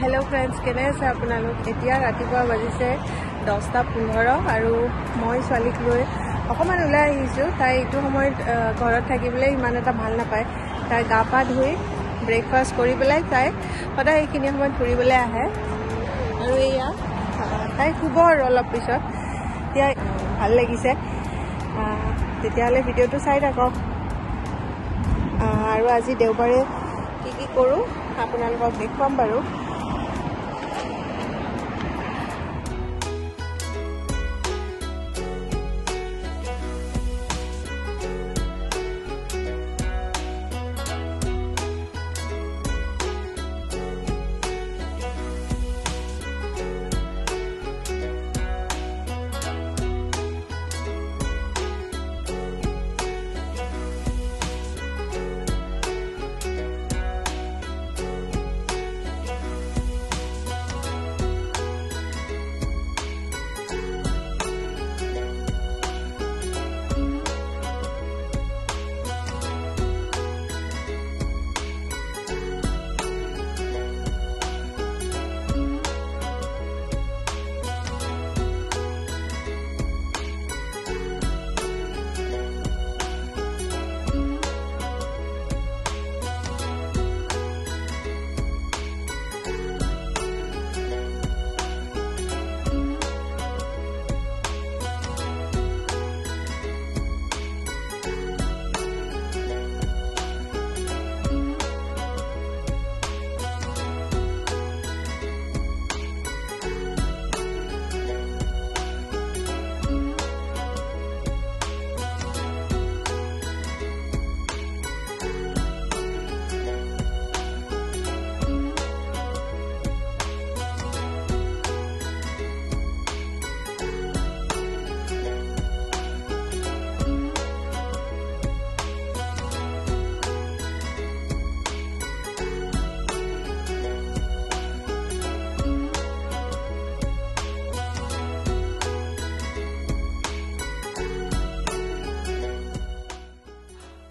Hello friends কেনে আছে আপোনালোক? এতিয়া ৰাতিপুৱা বাজিছে দহটা পোন্ধৰ আৰু মই ছোৱালীক লৈ অকণমান ওলাই আহিছোঁ। তাই এইটো সময়ত ঘৰত থাকিবলৈ ইমান এটা ভাল নাপায়। তাই গা পা ধুই ব্ৰেকফাষ্ট কৰি পেলাই তাই সদায় এইখিনি সময়ত ফুৰিবলৈ আহে। আৰু এয়া তাই শুব আৰু অলপ পিছত। এতিয়া ভাল লাগিছে। তেতিয়াহ'লে ভিডিঅ'টো চাই থাকক। আৰু আজি দেওবাৰে কি কি কৰোঁ আপোনালোকক দেখুৱাম বাৰু।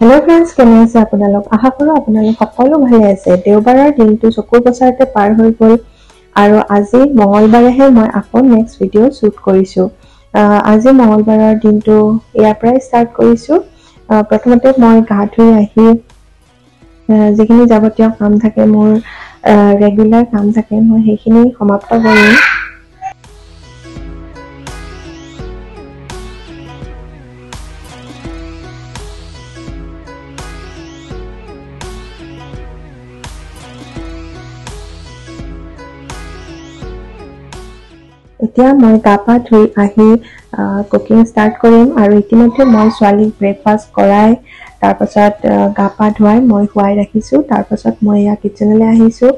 হেল্ল' ফ্ৰেণ্ডছ কেনে আছে আপোনালোক? আশা কৰোঁ আপোনালোক সকলো ভালে আছে। দেওবাৰৰ দিনটো চকুৰ পচাৰতে পাৰ হৈ গ'ল আৰু আজি মঙলবাৰেহে মই আকৌ নেক্সট ভিডিঅ' শ্বুট কৰিছোঁ। আজি মঙলবাৰৰ দিনটো ইয়াৰ পৰাই ষ্টাৰ্ট কৰিছোঁ। প্ৰথমতে মই গা ধুই আহ, যিখিনি যাৱতীয় কাম থাকে মোৰ ৰেগুলাৰ কাম থাকে মই সেইখিনি সমাপ্ত কৰিম। এতিয়া মই গা পা ধুই আহি কুকিং ষ্টাৰ্ট কৰিম আৰু ইতিমধ্যে মই ছোৱালীক ব্ৰেকফাষ্ট কৰাই তাৰপাছত গা পা ধুৱাই মই শুৱাই ৰাখিছোঁ তাৰপাছত মই এয়া কিটচেনলৈ আহিছোঁ।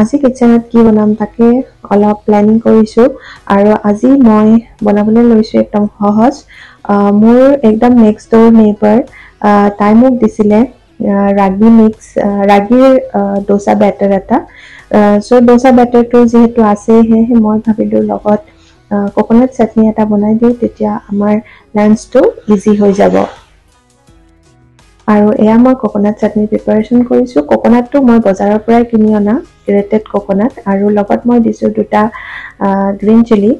আজি কিটচেনত কি বনাম তাকে অলপ প্লেনিং কৰিছোঁ আৰু আজি মই বনাবলৈ লৈছোঁ একদম সহজ। মোৰ একদম নেক্সট ড'ৰ নেইবাৰ তাই মোক দিছিলে ৰাগী মিক্স ৰাগীৰ ডোচা বেটাৰ এটা। চ' ডোচা বেটাৰটো যিহেতু আছেই সেয়েহে মই ভাবিলোঁ লগত কক'নাট চাটনি এটা বনাই দিওঁ তেতিয়া আমাৰ লাঞ্চটো ইজি হৈ যাব। আৰু এয়া মই কক'নাট চাটনি প্ৰিপাৰেশ্যন কৰিছোঁ। কক'নাটটো মই বজাৰৰ পৰাই কিনি অনা গ্ৰেটেড কক'নাট আৰু লগত মই দিছোঁ দুটা গ্ৰীণ চিলি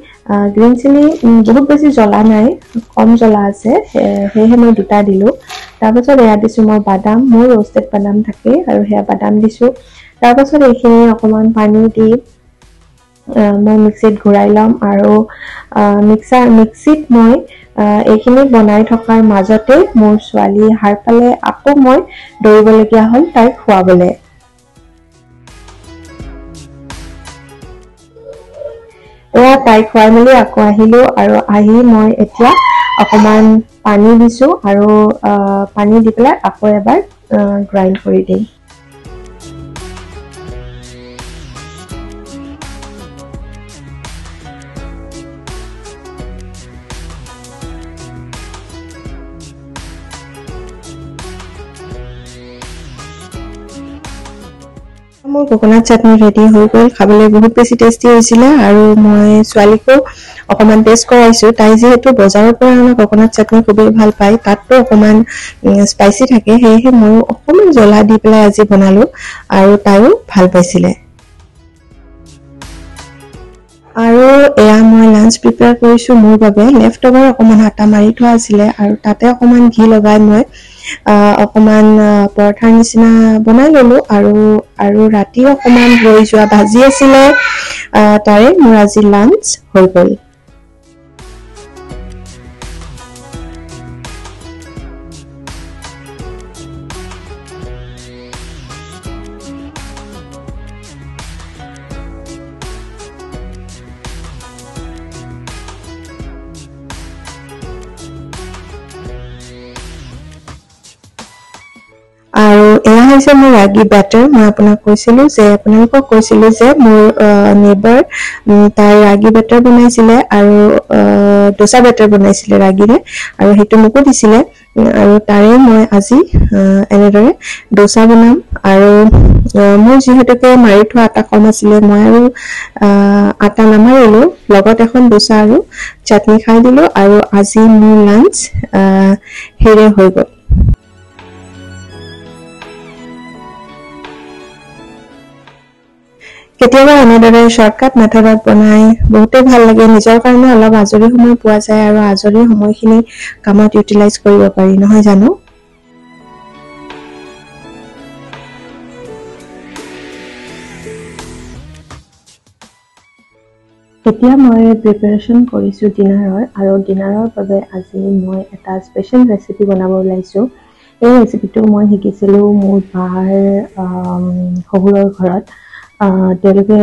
গ্ৰীণ চিলি বহুত বেছি জ্বলা নাই কম জ্বলা আছে সেয়েহে মই দুটা দিলোঁ। তাৰপাছত এয়া দিছোঁ মই বাদাম মোৰ ৰ'ষ্টেড বাদাম থাকে আৰু সেয়া বাদাম দিছোঁ। তাৰপাছত এইখিনি অকণমান পানী দি মই মিক্সিত ঘূৰাই ল'ম আৰু মিক্সাৰ মিক্সিত মই এইখিনি বনাই থকাৰ মাজতে মোৰ ছোৱালী সাৰ পালে আকৌ মই দৌৰিবলগীয়া হ'ল তাইক খুৱাবলৈ। এয়া তাইক খুৱাই মেলি আকৌ আহিলোঁ আৰু আহি মই এতিয়া অকণমান পানী দিছোঁ আৰু পানী দি পেলাই আকৌ এবাৰ গ্ৰাইণ্ড কৰি দিম। মোৰ কোকোনাট চাটনি ৰেডি হৈ গ'ল। খাবলৈ বহুত বেছি টেষ্টি হৈছিলে আৰু মই ছোৱালীকো অকণমান টেষ্ট কৰাইছোঁ। তাই যিহেতু বজাৰৰ পৰা অনা কোকোনাট চাটনি খুবেই ভাল পায় তাততো অকণমান স্পাইচি থাকে। সেয়েহে ময়ো অকণমান জ্বলা দি পেলাই আজি বনালোঁ আৰু তাইও ভাল পাইছিলে। আৰু এয়া মই লাঞ্চ প্ৰিপেয়াৰ কৰিছোঁ মোৰ বাবে। লেফ্ট অভাৰ অকণমান আটা মাৰি থোৱা আছিলে আৰু তাতে অকণমান ঘি লগাই মই অকণমান পৰঠাৰ নিচিনা বনাই ল'লোঁ আৰু আৰু ৰাতি অকণমান ৰৈ যোৱা ভাজি আছিলে। তাৰে মোৰ আজি লাঞ্চ হৈ গ'ল। এয়া হৈছে মোৰ ৰাগী বেটাৰ। মই আপোনাক কৈছিলোঁ যে আপোনালোকক কৈছিলোঁ যে মোৰ নেবাৰ তাই ৰাগী বেটাৰ বনাইছিলে আৰু দোচা বেটাৰ বনাইছিলে ৰাগীৰে আৰু সেইটো মোকো দিছিলে। আৰু তাৰে মই আজি এনেদৰে দোচা বনাম আৰু মোৰ যিহেতুকে মাৰি থোৱা আটা কম আছিলে মই আৰু আটা নামাৰিলোঁ। লগত এখন দোচা আৰু চাটনি খাই দিলোঁ আৰু আজি মোৰ লাঞ্চ সেৰে হৈ গ'ল। কেতিয়াবা এনেদৰে শ্বৰ্টকাট মেথডত বনাই বহুতেই ভাল লাগে। নিজৰ কাৰণে অলপ আজৰি সময় পোৱা যায় আৰু আজৰি সময়খিনি কামত ইউটিলাইজ কৰিব পাৰি নহয় জানো? এতিয়া মই প্ৰিপেৰেশ্যন কৰিছোঁ ডিনাৰৰ আৰু ডিনাৰৰ বাবে আজি মই এটা স্পেচিয়েল ৰেচিপি বনাব ওলাইছোঁ। এই ৰেচিপিটো মই শিকিছিলোঁ মোৰ বাৰ শহুৰৰ ঘৰত। তেওঁলোকে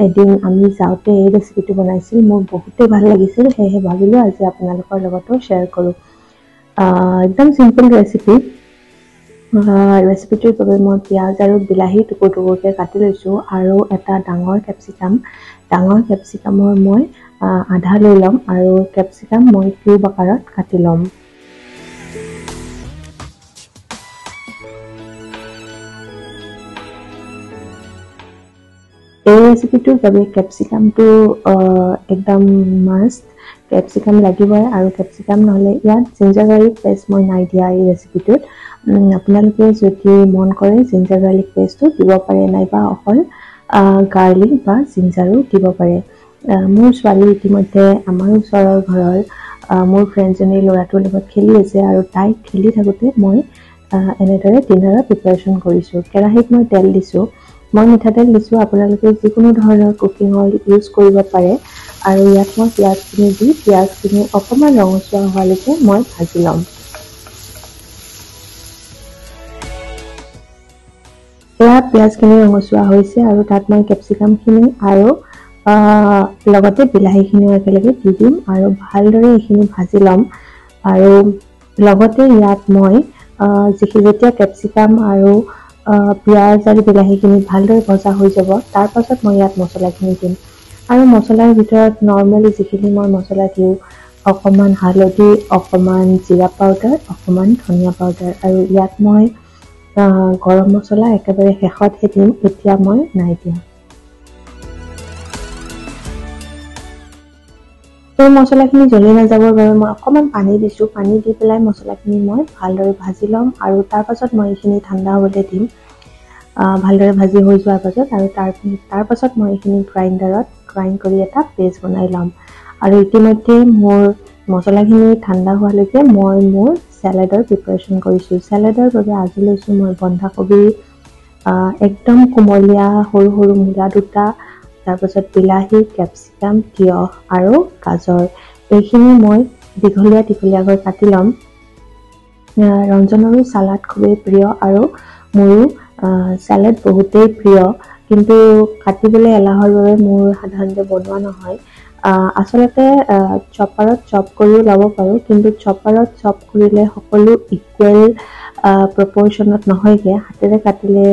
এদিন আমি যাওঁতে এই ৰেচিপিটো বনাইছিল মোৰ বহুতেই ভাল লাগিছিল সেয়েহে ভাবিলোঁ আজি আপোনালোকৰ লগতো শ্বেয়াৰ কৰোঁ। একদম চিম্পল ৰেচিপি ৰেচিপিটোৰ বাবে মই পিঁয়াজ আৰু বিলাহী টুকুৰ টুকুৰকৈ কাটি লৈছোঁ আৰু এটা ডাঙৰ কেপচিকাম ডাঙৰ কেপচিকামৰ মই আধা লৈ ল'ম আৰু কেপচিকাম মই কিউব আকাৰত কাটি ল'ম। এই ৰেচিপিটোৰ বাবে কেপচিকামটো একদম মাষ্ট কেপচিকাম লাগিবই আৰু কেপচিকাম নহ'লে ইয়াত জিঞ্জাৰ গাৰ্লিক পেষ্ট মই নাই দিয়া এই ৰেচিপিটোত আপোনালোকে যদি মন কৰে জিঞ্জাৰ গাৰ্লিক পেষ্টটো দিব পাৰে নাইবা অকল গাৰ্লিক বা জিঞ্জাৰো দিব পাৰে মোৰ ছোৱালী ইতিমধ্যে আমাৰ ওচৰৰ ঘৰৰ মোৰ ফ্ৰেণ্ডজনীৰ ল'ৰাটোৰ লগত খেলি আছে আৰু তাইক খেলি থাকোঁতে মই এনেদৰে ডিনাৰৰ প্ৰিপেৰেশ্যন কৰিছোঁ কেৰাহীত মই তেল দিছোঁ মই মিঠাতেল দিছোঁ আপোনালোকে যিকোনো ধৰণৰ কুকিং অইল ইউজ কৰিব পাৰে। আৰু ইয়াত মই পিঁয়াজখিনি দি পিঁয়াজখিনি অকণমান ৰঙচুৱা হোৱালৈকে মই ভাজি ল'ম। এয়া পিঁয়াজখিনি ৰঙচুৱা হৈছে আৰু তাত মই কেপচিকামখিনি আৰু লগতে বিলাহীখিনিও একেলগে দি দিম আৰু ভালদৰে এইখিনি ভাজি ল'ম। আৰু লগতে ইয়াত মই যিখিনি যেতিয়া কেপচিকাম আৰু পিঁয়াজ আৰু বিলাহীখিনি ভালদৰে ভজা হৈ যাব। তাৰ পাছত মই ইয়াত মছলাখিনি দিম। আৰু মছলাৰ ভিতৰত নৰ্মেলি যিখিনি মই মছলা দিওঁ অকণমান হালধি অকণমান জিৰা পাউডাৰ অকণমান ধনিয়া পাউডাৰ আৰু ইয়াত মই গৰম মছলা একেবাৰে শেষতহে দিম। এতিয়া মই নাই দিয়া। এই মছলাখিনি জ্বলি নাযাবৰ বাবে মই অকণমান পানী দিছোঁ পানী দি পেলাই মছলাখিনি মই ভালদৰে ভাজি ল'ম আৰু তাৰ পাছত মই এইখিনি ঠাণ্ডা হ'বলৈ দিম। ভালদৰে ভাজি হৈ যোৱাৰ পাছত আৰু তাৰ তাৰ পাছত মই এইখিনি গ্ৰাইণ্ডাৰত গ্ৰাইণ্ড কৰি এটা পেষ্ট বনাই ল'ম। আৰু ইতিমধ্যে মোৰ মছলাখিনি ঠাণ্ডা হোৱালৈকে মই মোৰ চেলাডৰ প্ৰিপেৰেশ্যন কৰিছোঁ। চেলাডৰ বাবে আজি লৈছোঁ মই বন্ধাকবি একদম কোমলীয়া সৰু সৰু মূলা দুটা তাৰপাছত বিলাহী কেপচিকাম তিয়ঁহ আৰু গাজৰ। এইখিনি মই দীঘলীয়া দীঘলীয়াকৈ কাটি ল'ম। ৰঞ্জনৰো চালাড খুবেই প্ৰিয় আৰু মোৰো চেলাড বহুতেই প্ৰিয়। কিন্তু কাটিবলৈ এলাহৰ বাবে মোৰ সাধাৰণতে বনোৱা নহয়। আচলতে চপাৰত চপ কৰিও ল'ব পাৰোঁ কিন্তু চপাৰত চপ কৰিলে সকলো ইকুৱেল প্ৰপৰ্চনত নহয়গৈ। হাতেৰে কাটিলে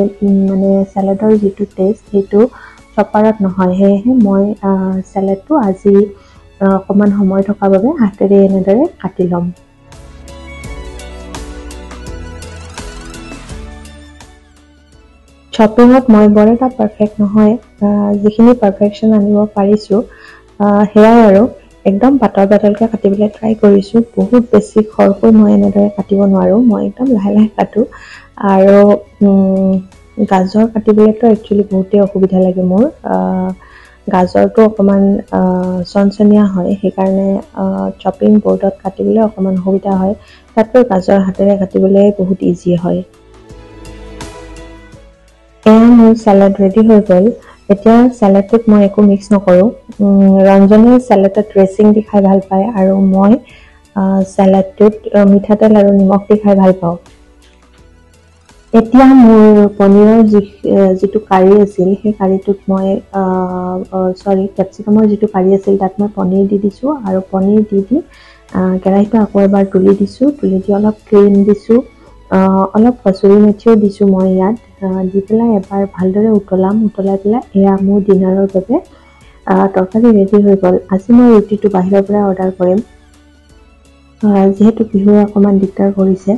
মানে চেলাডৰ যিটো টেষ্ট সেইটো চপাৰত নহয়। সেয়েহে মই চেলেডটো আজি অকণমান সময় থকাৰ বাবে হাতেৰে এনেদৰে কাটি ল'ম। শ্বপিঙত মই বৰ এটা পাৰফেক্ট নহয়। যিখিনি পাৰফেকশ্যন আনিব পাৰিছোঁ সেয়াই আৰু। একদম পাতল পাতলকৈ কাটিবলৈ ট্ৰাই কৰিছোঁ। বহুত বেছি খৰকৈ মই এনেদৰে কাটিব নোৱাৰোঁ। মই একদম লাহে লাহে কাটোঁ। আৰু গাজৰ কাটিবলৈতো একচুৱেলি বহুতেই অসুবিধা লাগে মোৰ। গাজৰটো অকণমান চনচনীয়া হয় সেইকাৰণে শ্বপিং বৰ্ডত কাটিবলৈ অকণমান অসুবিধা হয়। তাতকৈ গাজৰ হাতেৰে কাটিবলৈ বহুত ইজি হয়। এয়া মোৰ চেলাড ৰেডি হৈ গ'ল। এতিয়া চেলাডটোত মই একো মিক্স নকৰোঁ। ৰঞ্জনে চেলাডত ড্ৰেছিং দি খাই ভাল পায় আৰু মই চেলাডটোত মিঠাতেল আৰু নিমখ দি খাই ভাল পাওঁ। এতিয়া মোৰ পনীৰৰ যি যিটো কাৰী আছিল সেই কাৰীটোত মই চৰি কেপচিকামৰ যিটো কাৰী আছিল তাত মই পনীৰ দি দিছোঁ আৰু পনীৰ দি দি কেৰাহীটো আকৌ এবাৰ তুলি দিছোঁ তুলি দি অলপ ক্ৰীম দিছোঁ অলপ কচুৰি মেথিও দিছোঁ মই ইয়াত দি পেলাই এবাৰ ভালদৰে উতলাম উতলাই পেলাই এয়া মোৰ ডিনাৰৰ বাবে তৰকাৰী ৰেডি হৈ গ'ল। আজি মই ৰুটিটো বাহিৰৰ পৰা অৰ্ডাৰ কৰিম। যিহেতু বিহুৱে অকণমান দিগদাৰ কৰিছে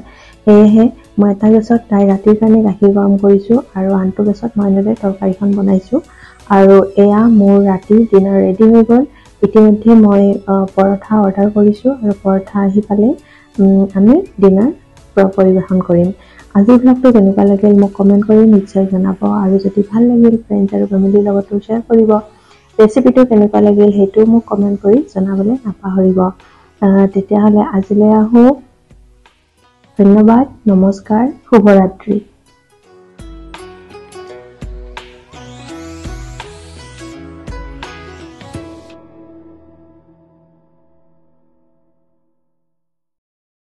সেয়েহে মই এটা গেছত তাই ৰাতিৰ কাৰণে গাখীৰ গৰম কৰিছোঁ আৰু আনটো গেছত মই এনেদৰে তৰকাৰীখন বনাইছোঁ। আৰু এয়া মোৰ ৰাতিৰ ডিনাৰ ৰেডি হৈ গ'ল। ইতিমধ্যে মই পৰঠা অৰ্ডাৰ কৰিছোঁ আৰু পৰঠা আহি পালে আমি ডিনাৰ পৰিৱেশন কৰিম। আজিৰ ব্লগটো কেনেকুৱা লাগিল মোক কমেণ্ট কৰি নিশ্চয় জনাব আৰু যদি ভাল লাগিল ফ্ৰেণ্ডছ আৰু ফেমিলিৰ লগতো শ্বেয়াৰ কৰিব। ৰেচিপিটো কেনেকুৱা লাগিল সেইটোও মোক কমেণ্ট কৰি জনাবলৈ নাপাহৰিব। তেতিয়াহ'লে আজিলৈ আহোঁ। ধন্যবাদ নমস্কাৰ শুভৰাত্ৰি।